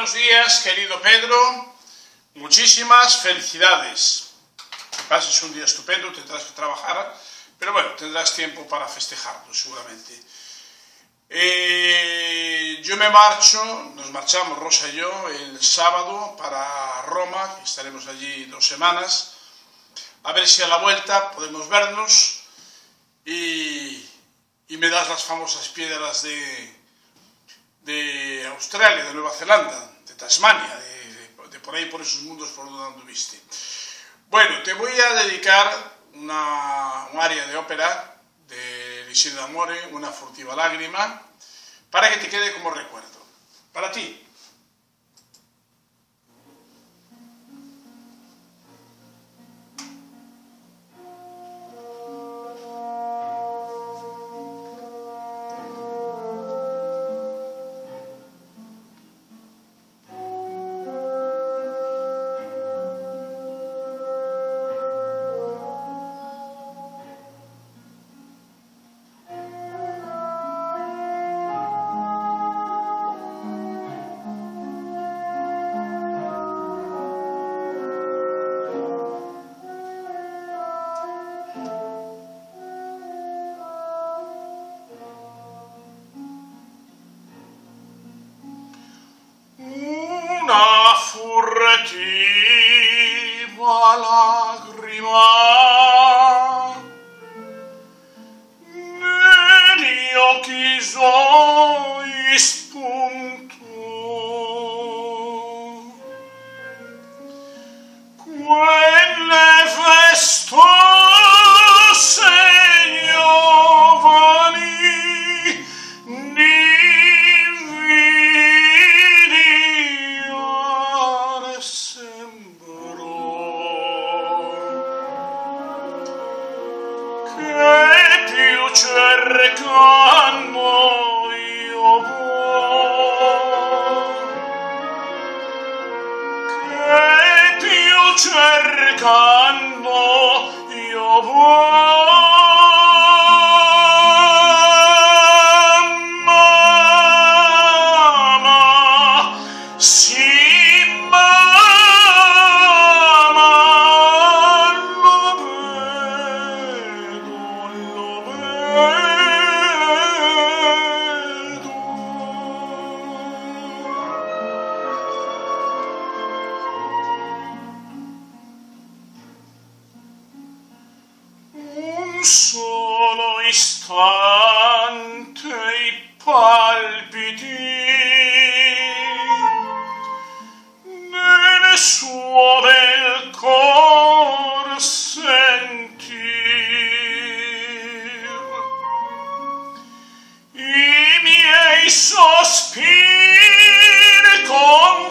buenos días, querido Pedro. Muchísimas felicidades. Que pases un día estupendo, tendrás que trabajar, pero bueno, tendrás tiempo para festejarlo seguramente. Eh, yo me marcho, nos marchamos Rosa y yo el sábado para Roma, estaremos allí dos semanas. A ver si a la vuelta podemos vernos y, y me das las famosas piedras de, de Australia, de Nueva Zelanda, de Tasmania, de, por ahí, por esos mundos por donde anduviste. Bueno, te voy a dedicar una, un área de ópera de Lisida Amore, Una furtiva lágrima, para que te quede como recuerdo. ti la. e piu cerco io vuo e piu cerco io vuo solo istante i palpiti nel suo bel cor sentir i miei sospiri con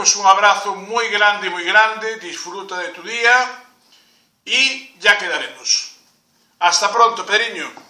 Pues, un abrazo muy grande, muy grande, disfruta de tu día y ya quedaremos. Hasta pronto, Periño.